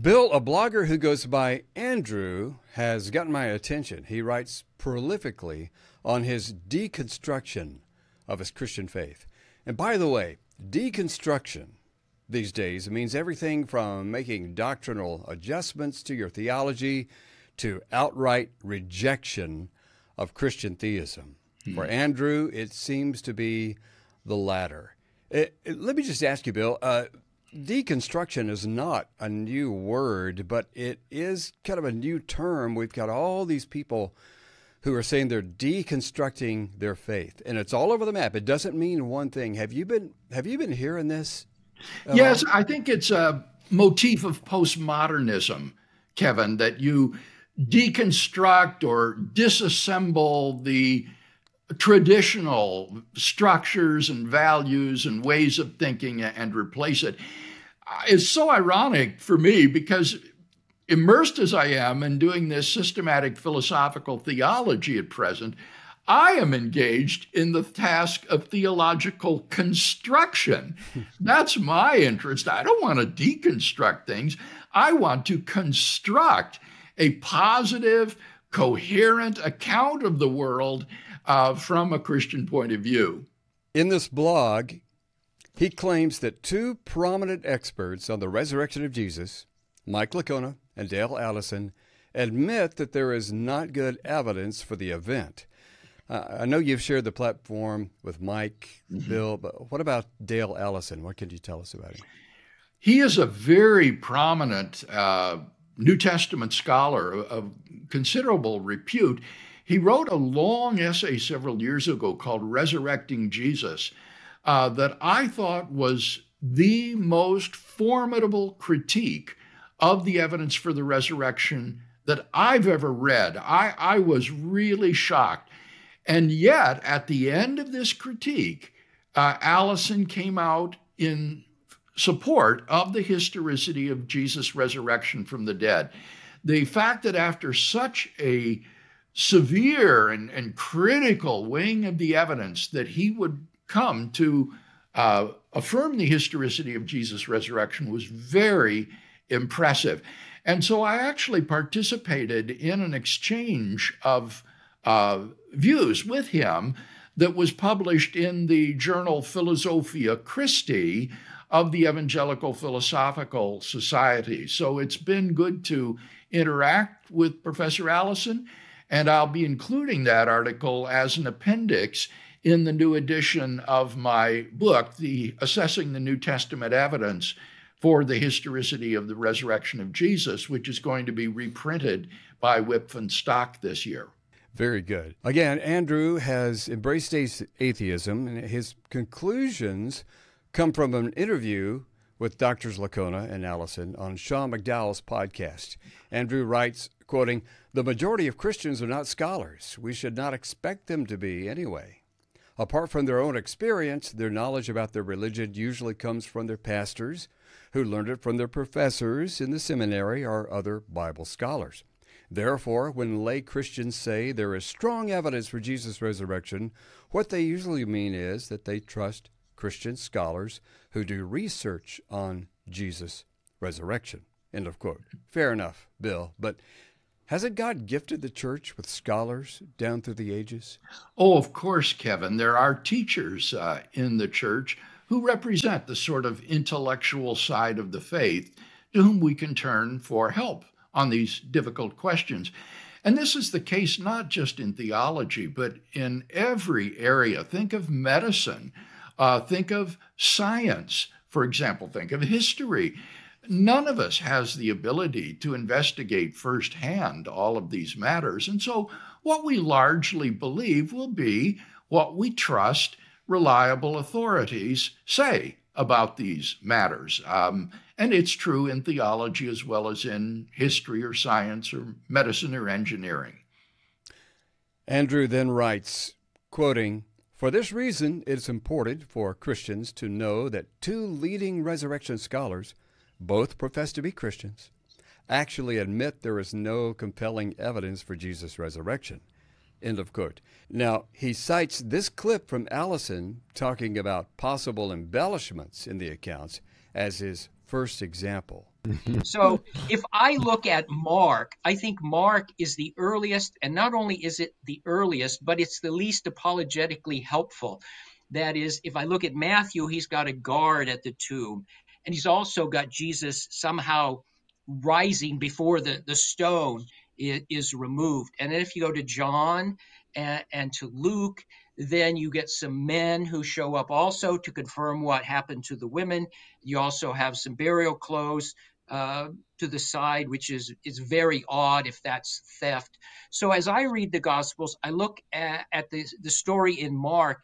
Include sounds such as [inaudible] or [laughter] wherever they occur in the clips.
Bill, a blogger who goes by Andrew, has gotten my attention. He writes prolifically on his deconstruction of his Christian faith. And by the way, deconstruction these days means everything from making doctrinal adjustments to your theology to outright rejection of Christian theism. Hmm. For Andrew, it seems to be the latter. It, it, let me just ask you, Bill. Uh, deconstruction is not a new word, but it is kind of a new term. We've got all these people who are saying they're deconstructing their faith, and it's all over the map. It doesn't mean one thing. Have you been Have you been hearing this? Yes, all? I think it's a motif of postmodernism, Kevin, that you deconstruct or disassemble the traditional structures and values and ways of thinking and replace it. Uh, it's so ironic for me because immersed as I am in doing this systematic philosophical theology at present, I am engaged in the task of theological construction. [laughs] That's my interest. I don't want to deconstruct things. I want to construct a positive, coherent account of the world uh, from a Christian point of view. In this blog, he claims that two prominent experts on the resurrection of Jesus, Mike Licona and Dale Allison, admit that there is not good evidence for the event. Uh, I know you've shared the platform with Mike, mm-hmm. Bill, but what about Dale Allison? What can you tell us about him? He is a very prominent uh, New Testament scholar of considerable repute. He wrote a long essay several years ago called Resurrecting Jesus uh, that I thought was the most formidable critique of the evidence for the resurrection that I've ever read. I, I was really shocked. And yet, at the end of this critique, uh, Allison came out in support of the historicity of Jesus' resurrection from the dead. The fact that after such a severe and, and critical weighing of the evidence that he would come to uh, affirm the historicity of Jesus' resurrection was very impressive. And so I actually participated in an exchange of uh, views with him that was published in the journal Philosophia Christi of the Evangelical Philosophical Society. So it's been good to interact with Professor Allison, and I'll be including that article as an appendix in the new edition of my book, the Assessing the New Testament Evidence for the Historicity of the Resurrection of Jesus, which is going to be reprinted by Wipf and Stock this year. Very good. Again, Andrew has embraced atheism, and his conclusions come from an interview with Doctors Licona and Allison on Sean McDowell's podcast. Andrew writes, quoting, The majority of Christians are not scholars. We should not expect them to be anyway. Apart from their own experience, their knowledge about their religion usually comes from their pastors, who learned it from their professors in the seminary or other Bible scholars. Therefore, when lay Christians say there is strong evidence for Jesus' resurrection, what they usually mean is that they trust Christian scholars who do research on Jesus' resurrection. End of quote. Fair enough, Bill. But hasn't God gifted the church with scholars down through the ages? Oh, of course, Kevin. There are teachers uh, in the church who represent the sort of intellectual side of the faith to whom we can turn for help on these difficult questions. And this is the case not just in theology, but in every area. Think of medicine. Uh, think of science, for example, think of history. None of us has the ability to investigate firsthand all of these matters. And so, what we largely believe will be what we trust reliable authorities say about these matters. Um, and it's true in theology as well as in history or science or medicine or engineering. Andrew then writes, quoting, for this reason, it is important for Christians to know that two leading resurrection scholars, both profess to be Christians, actually admit there is no compelling evidence for Jesus' resurrection. End of quote. Now, he cites this clip from Allison talking about possible embellishments in the accounts as his first example. [laughs] so if I look at Mark, I think Mark is the earliest, and not only is it the earliest, but it's the least apologetically helpful. That is, if I look at Matthew, he's got a guard at the tomb, and he's also got Jesus somehow rising before the, the stone is, is removed. And then if you go to John and, and to Luke, then you get some men who show up also to confirm what happened to the women. You also have some burial clothes uh, to the side, which is is very odd if that's theft. So as I read the Gospels, I look at, at the the story in Mark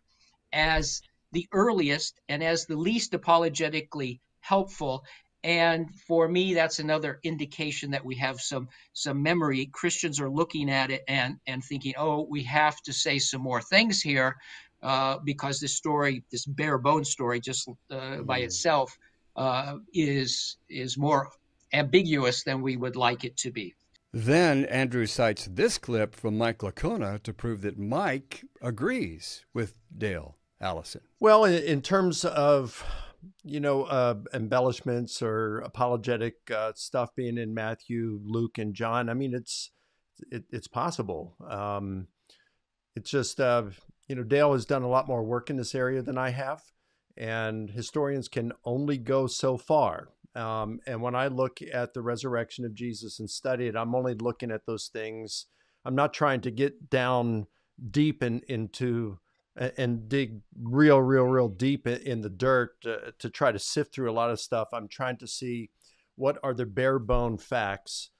as the earliest and as the least apologetically helpful and for me that's another indication that we have some some memory christians are looking at it and and thinking oh we have to say some more things here uh, because this story this bare bone story just uh, by mm. itself uh, is is more ambiguous than we would like it to be then Andrew cites this clip from Mike Licona to prove that Mike agrees with Dale Allison. Well, in terms of you know, uh, embellishments or apologetic uh, stuff being in Matthew, Luke, and John. I mean, it's it, it's possible. Um, it's just uh, you know, Dale has done a lot more work in this area than I have, and historians can only go so far. Um, and when I look at the resurrection of Jesus and study it, I'm only looking at those things. I'm not trying to get down deep in, into and dig real, real, real deep in the dirt to, to, try to sift through a lot of stuff. I'm trying to see what are the bare bone facts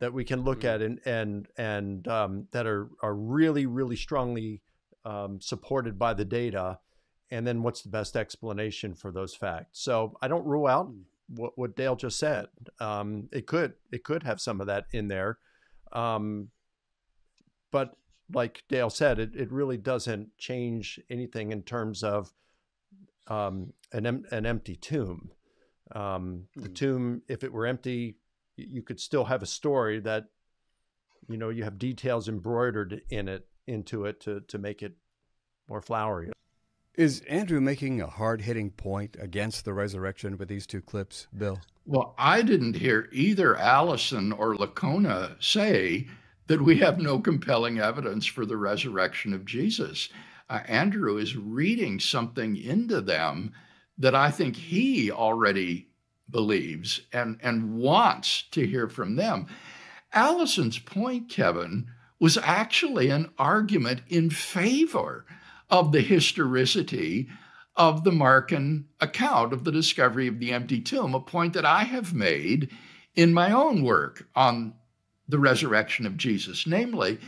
that we can look mm-hmm. at and and and um, that are are really, really strongly um, supported by the data, and then what's the best explanation for those facts. So I don't rule out mm. what, what Dale just said. Um, it could it could have some of that in there, um, but like Dale said, it, it really doesn't change anything in terms of um, an, em- an empty tomb. Um, the mm. tomb, if it were empty, you could still have a story that, you know, you have details embroidered in it, into it to, to make it more flowery. Is Andrew making a hard hitting point against the resurrection with these two clips, Bill? Well, I didn't hear either Allison or Licona say that we have no compelling evidence for the resurrection of Jesus. Uh, Andrew is reading something into them that I think he already believes and, and wants to hear from them. Allison's point, Kevin, was actually an argument in favor of the historicity of the Markan account of the discovery of the empty tomb, a point that I have made in my own work on the resurrection of Jesus, namely,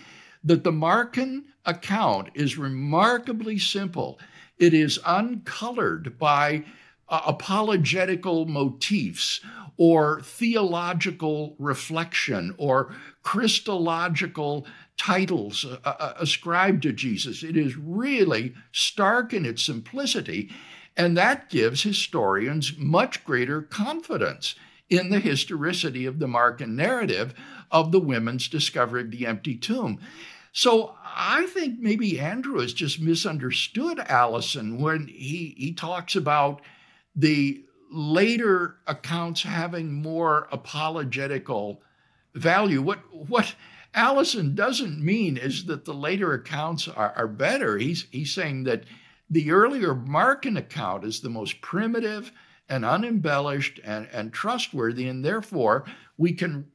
that the Markan account is remarkably simple. It is uncolored by uh, apologetical motifs or theological reflection or Christological titles uh, uh, uh, ascribed to Jesus. It is really stark in its simplicity, and that gives historians much greater confidence in the historicity of the Markan narrative of the women's discovery of the empty tomb. So I think maybe Andrew has just misunderstood Allison when he, he talks about the later accounts having more apologetical value. What what Allison doesn't mean is that the later accounts are, are better. He's he's saying that the earlier Markan account is the most primitive and unembellished and, and trustworthy, and therefore we can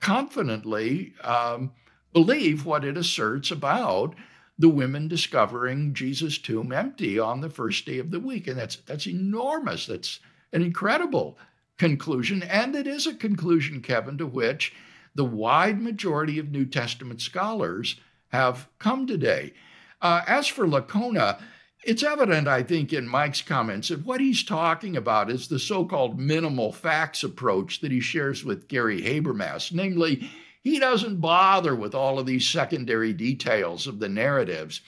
confidently um, believe what it asserts about the women discovering Jesus' tomb empty on the first day of the week. And that's that's enormous. That's an incredible conclusion. And it is a conclusion, Kevin, to which the wide majority of New Testament scholars have come today. Uh, as for Licona, it's evident, I think, in Mike's comments that what he's talking about is the so called minimal facts approach that he shares with Gary Habermas. Namely, he doesn't bother with all of these secondary details of the narratives.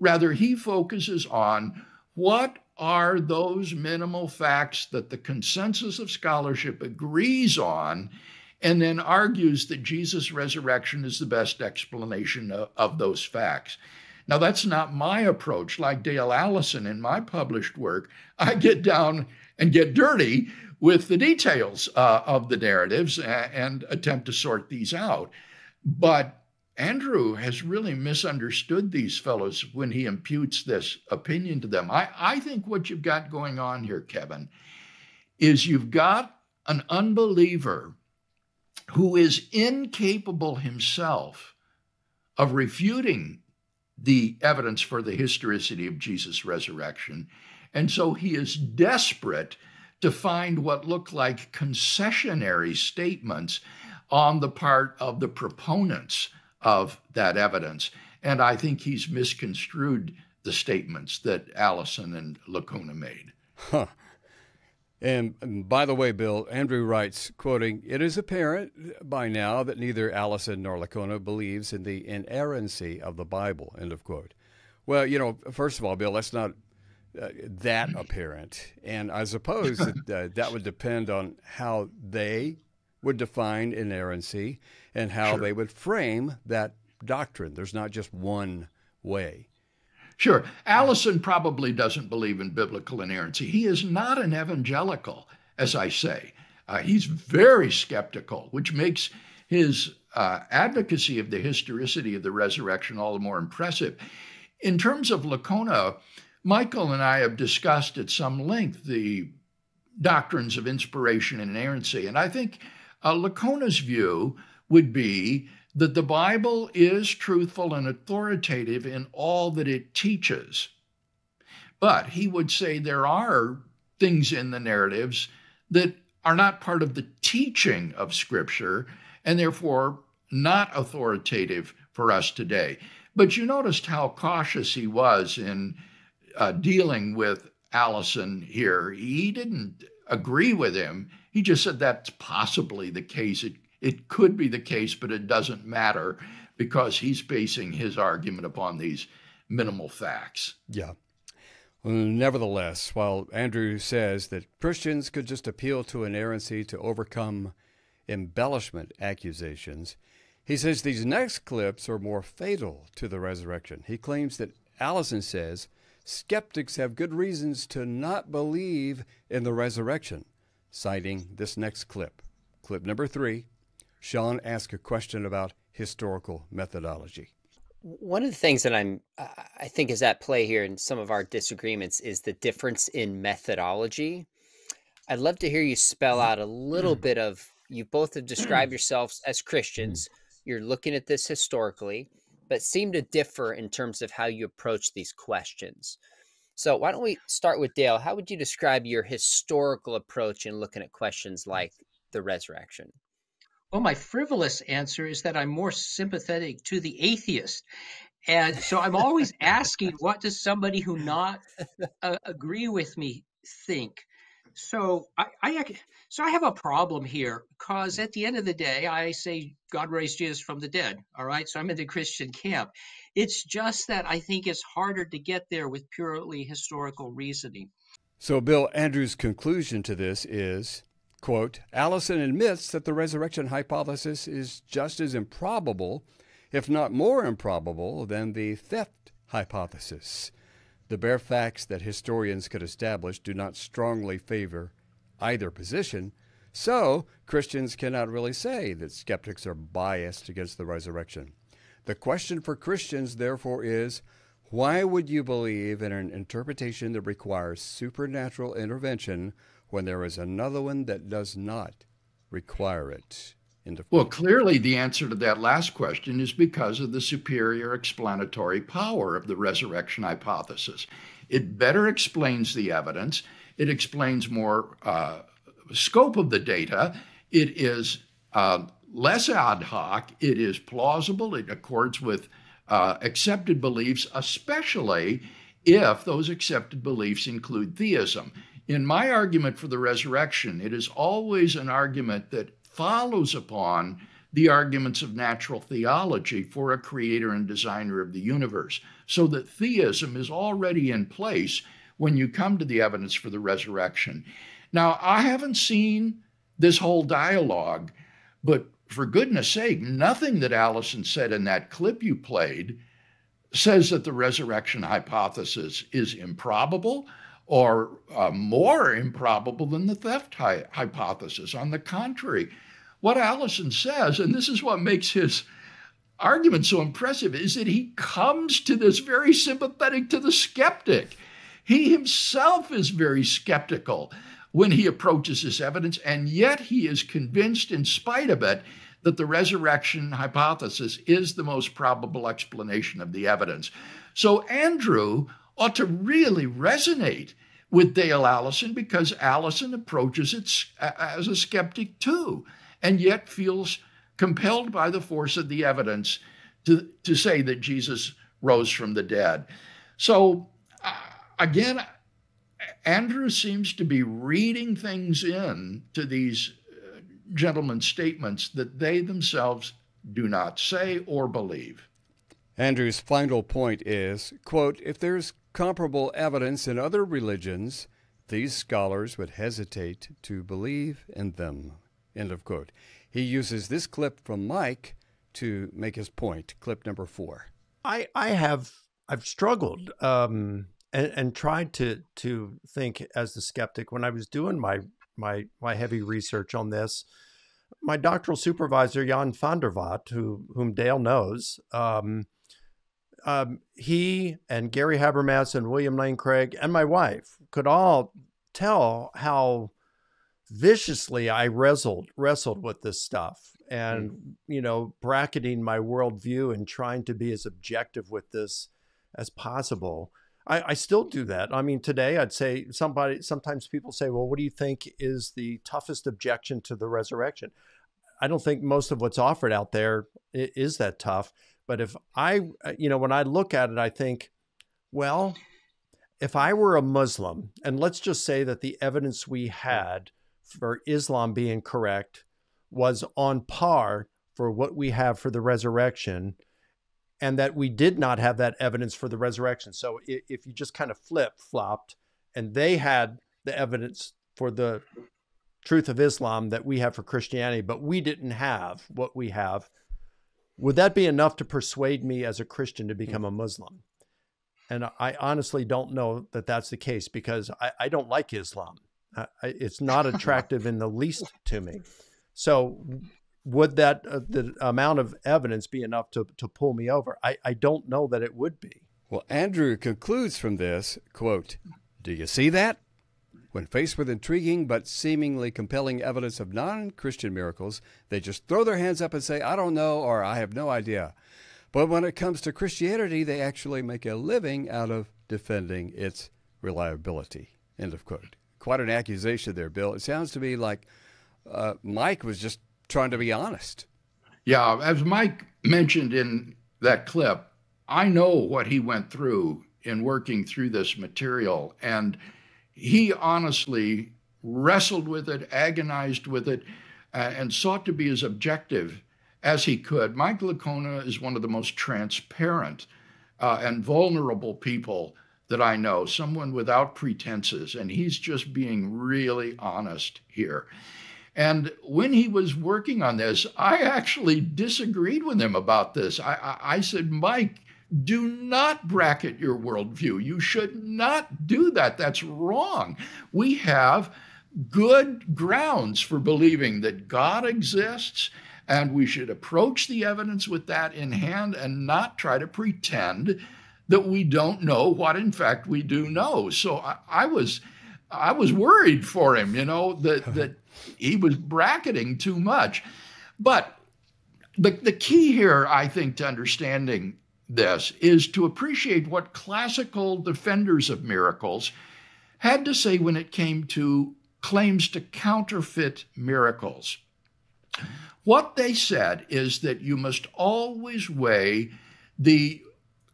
Rather, he focuses on what are those minimal facts that the consensus of scholarship agrees on, and then argues that Jesus' resurrection is the best explanation of, of those facts. Now, that's not my approach. Like Dale Allison in my published work, I get down and get dirty with the details uh, of the narratives and, and attempt to sort these out. But Andrew has really misunderstood these fellows when he imputes this opinion to them. I, I think what you've got going on here, Kevin, is you've got an unbeliever who is incapable himself of refuting the evidence for the historicity of Jesus' resurrection. And so he is desperate to find what look like concessionary statements on the part of the proponents of that evidence. And I think he's misconstrued the statements that Allison and Licona made. Huh. And by the way, Bill, Andrew writes, quoting, It is apparent by now that neither Allison nor Licona believes in the inerrancy of the Bible, end of quote. Well, you know, first of all, Bill, that's not uh, that apparent. And I suppose that uh, that would depend on how they would define inerrancy and how sure. they would frame that doctrine. There's not just one way. Sure. Allison probably doesn't believe in biblical inerrancy. He is not an evangelical, as I say. Uh, he's very skeptical, which makes his uh, advocacy of the historicity of the resurrection all the more impressive. In terms of Licona, Michael and I have discussed at some length the doctrines of inspiration and inerrancy, and I think uh, Licona's view would be that the Bible is truthful and authoritative in all that it teaches. But he would say there are things in the narratives that are not part of the teaching of Scripture and therefore not authoritative for us today. But you noticed how cautious he was in uh, dealing with Allison here. He didn't agree with him. He just said that's possibly the case. It it could be the case, but it doesn't matter because he's basing his argument upon these minimal facts. Yeah. Nevertheless, while Andrew says that Christians could just appeal to inerrancy to overcome embellishment accusations, he says these next clips are more fatal to the resurrection. He claims that Allison says skeptics have good reasons to not believe in the resurrection, citing this next clip. Clip number three Sean asked a question about historical methodology. One of the things that I'm, I think, is at play here in some of our disagreements is the difference in methodology. I'd love to hear you spell out a little bit of. You both have described [clears throat] yourselves as Christians. You're looking at this historically, but seem to differ in terms of how you approach these questions. So, why don't we start with Dale? How would you describe your historical approach in looking at questions like the resurrection? Well, my frivolous answer is that I'm more sympathetic to the atheist. And so I'm always asking, what does somebody who not uh, agree with me think? So I, I, so I have a problem here because at the end of the day, I say God raised Jesus from the dead. All right, so I'm in the Christian camp. It's just that I think it's harder to get there with purely historical reasoning. So Bill Andrews' conclusion to this is Quote, Allison admits that the resurrection hypothesis is just as improbable, if not more improbable, than the theft hypothesis. The bare facts that historians could establish do not strongly favor either position, so Christians cannot really say that skeptics are biased against the resurrection. The question for Christians, therefore, is why would you believe in an interpretation that requires supernatural intervention when there is another one that does not require it. well, clearly the answer to that last question is because of the superior explanatory power of the resurrection hypothesis. It better explains the evidence, it explains more uh, scope of the data, it is uh, less ad hoc, it is plausible, it accords with uh, accepted beliefs, especially if those accepted beliefs include theism. In my argument for the resurrection, it is always an argument that follows upon the arguments of natural theology for a creator and designer of the universe, so that theism is already in place when you come to the evidence for the resurrection. Now, I haven't seen this whole dialogue, but for goodness sake, nothing that Allison said in that clip you played says that the resurrection hypothesis is improbable or uh, more improbable than the theft hi- hypothesis. On the contrary, what Allison says, and this is what makes his argument so impressive, is that he comes to this very sympathetic to the skeptic. He himself is very skeptical when he approaches this evidence, and yet he is convinced, in spite of it, that the resurrection hypothesis is the most probable explanation of the evidence. So Andrew ought to really resonate with Dale Allison because Allison approaches it as a skeptic too, and yet feels compelled by the force of the evidence to, to say that Jesus rose from the dead. So, uh, again, Andrew seems to be reading things in to these uh, gentlemen's statements that they themselves do not say or believe. Andrew's final point is, quote, if there's comparable evidence in other religions, these scholars would hesitate to believe in them. End of quote. He uses this clip from Mike to make his point. Clip number four. I I have I've struggled um, and, and tried to to think as the skeptic when I was doing my my my heavy research on this. My doctoral supervisor Jan van der Watt, who whom Dale knows, um, um, he and Gary Habermas and William Lane Craig and my wife could all tell how viciously I wrestled wrestled with this stuff and mm. you know bracketing my worldview and trying to be as objective with this as possible. I, I, still do that. I mean, today I'd say somebody. Sometimes people say, "Well, what do you think is the toughest objection to the resurrection?" I don't think most of what's offered out there is that tough. But if I, uh, you know, when I look at it, I think, well, if I were a Muslim, and let's just say that the evidence we had for Islam being correct was on par for what we have for the resurrection, and that we did not have that evidence for the resurrection. So if you just kind of flip flopped, and they had the evidence for the truth of Islam that we have for Christianity, but we didn't have what we have would that be enough to persuade me as a Christian to become a Muslim? And I honestly don't know that that's the case because I, I don't like Islam. I, it's not [laughs] attractive in the least to me. So, would that uh, the amount of evidence be enough to, to pull me over? I, I don't know that it would be. Well, Andrew concludes from this quote, Do you see that? When faced with intriguing but seemingly compelling evidence of non Christian miracles, they just throw their hands up and say, I don't know, or I have no idea. But when it comes to Christianity, they actually make a living out of defending its reliability. End of quote. Quite an accusation there, Bill. It sounds to me like uh, Mike was just trying to be honest. Yeah, as Mike mentioned in that clip, I know what he went through in working through this material. And he honestly wrestled with it, agonized with it, uh, and sought to be as objective as he could. Mike Licona is one of the most transparent uh, and vulnerable people that I know, someone without pretenses, and he's just being really honest here. And when he was working on this, I actually disagreed with him about this. I, I, I said, Mike, do not bracket your worldview. You should not do that. That's wrong. We have good grounds for believing that God exists, and we should approach the evidence with that in hand and not try to pretend that we don't know what in fact we do know. So I, I was I was worried for him, you know, that uh-huh. that he was bracketing too much. But the, the key here, I think, to understanding this is to appreciate what classical defenders of miracles had to say when it came to claims to counterfeit miracles. What they said is that you must always weigh the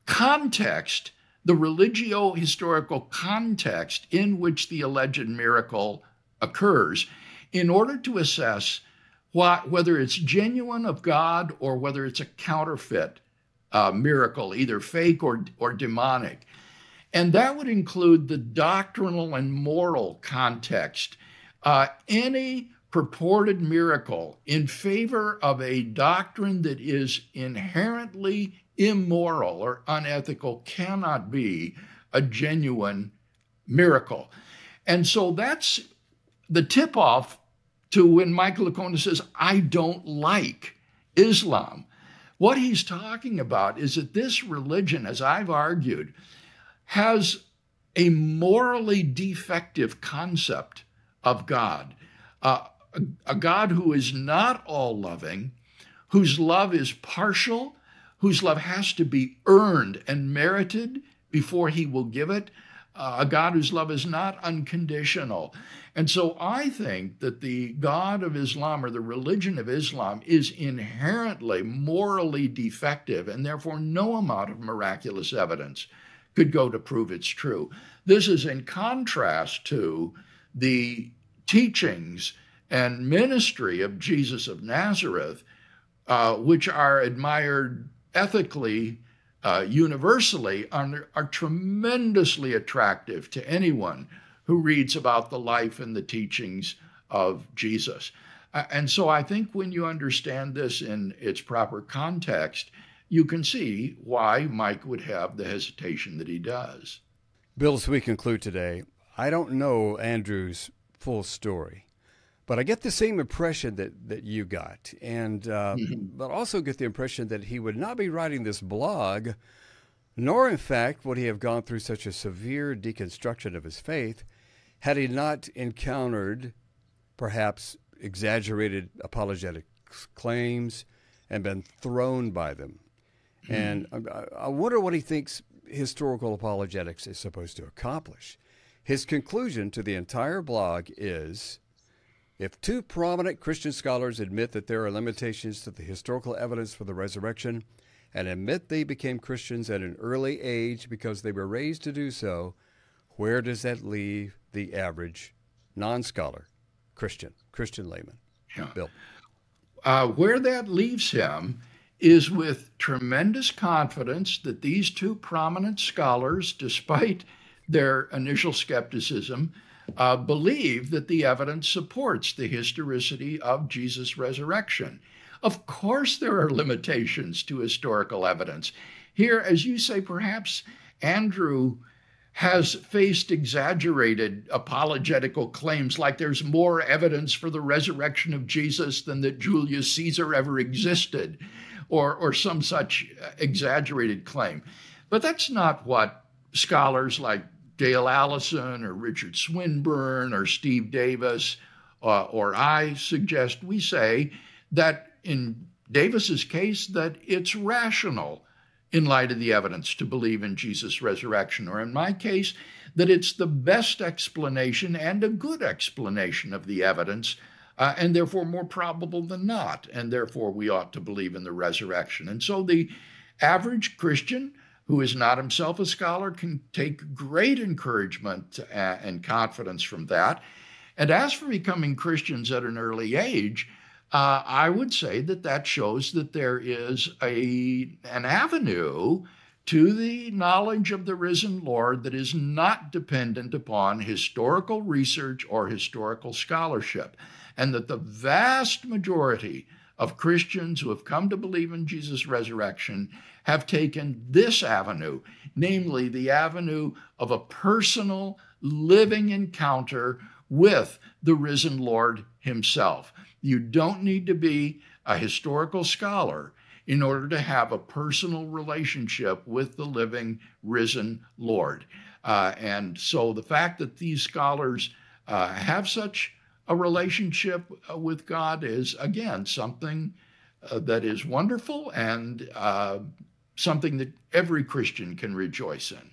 context, the religio historical context in which the alleged miracle occurs, in order to assess what, whether it's genuine of God or whether it's a counterfeit uh, miracle, either fake or, or demonic. And that would include the doctrinal and moral context. Uh, any purported miracle in favor of a doctrine that is inherently immoral or unethical cannot be a genuine miracle. And so that's the tip off to when Michael Licona says, I don't like Islam. What he's talking about is that this religion, as I've argued, has a morally defective concept of God. Uh, a, a God who is not all loving, whose love is partial, whose love has to be earned and merited before he will give it, uh, a God whose love is not unconditional. And so I think that the God of Islam or the religion of Islam is inherently morally defective, and therefore no amount of miraculous evidence could go to prove it's true. This is in contrast to the teachings and ministry of Jesus of Nazareth, uh, which are admired ethically, uh, universally, are, are tremendously attractive to anyone who reads about the life and the teachings of Jesus. And so I think when you understand this in its proper context, you can see why Mike would have the hesitation that he does. Bill, as we conclude today, I don't know Andrew's full story. But I get the same impression that, that you got, and uh, mm-hmm. but also get the impression that he would not be writing this blog, nor in fact would he have gone through such a severe deconstruction of his faith, had he not encountered perhaps exaggerated apologetic claims and been thrown by them. Mm-hmm. And I, I wonder what he thinks historical apologetics is supposed to accomplish. His conclusion to the entire blog is if two prominent Christian scholars admit that there are limitations to the historical evidence for the resurrection and admit they became Christians at an early age because they were raised to do so, where does that leave the average non scholar Christian, Christian layman? Yeah. Bill. Uh, where that leaves him is with tremendous confidence that these two prominent scholars, despite their initial skepticism, uh, believe that the evidence supports the historicity of Jesus' resurrection. Of course, there are limitations to historical evidence. Here, as you say, perhaps Andrew has faced exaggerated apologetical claims like there's more evidence for the resurrection of Jesus than that Julius Caesar ever existed, or, or some such exaggerated claim. But that's not what scholars like Dale Allison or Richard Swinburne or Steve Davis uh, or I suggest we say that in Davis's case that it's rational in light of the evidence to believe in Jesus' resurrection, or in my case, that it's the best explanation and a good explanation of the evidence, uh, and therefore more probable than not, and therefore we ought to believe in the resurrection. And so the average Christian who is not himself a scholar can take great encouragement uh, and confidence from that. And as for becoming Christians at an early age, uh, I would say that that shows that there is a an avenue to the knowledge of the risen Lord that is not dependent upon historical research or historical scholarship, and that the vast majority of Christians who have come to believe in Jesus' resurrection have taken this avenue, namely the avenue of a personal living encounter with the risen Lord himself. You don't need to be a historical scholar in order to have a personal relationship with the living risen Lord. Uh, and so the fact that these scholars uh, have such a relationship uh, with God is, again, something uh, that is wonderful and uh, something that every Christian can rejoice in.